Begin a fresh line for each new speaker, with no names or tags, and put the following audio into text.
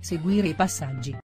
seguire i passaggi.